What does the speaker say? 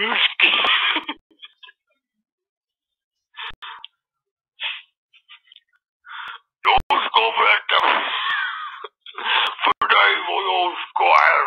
nasty. Don't go back to for Dave Oil Squire.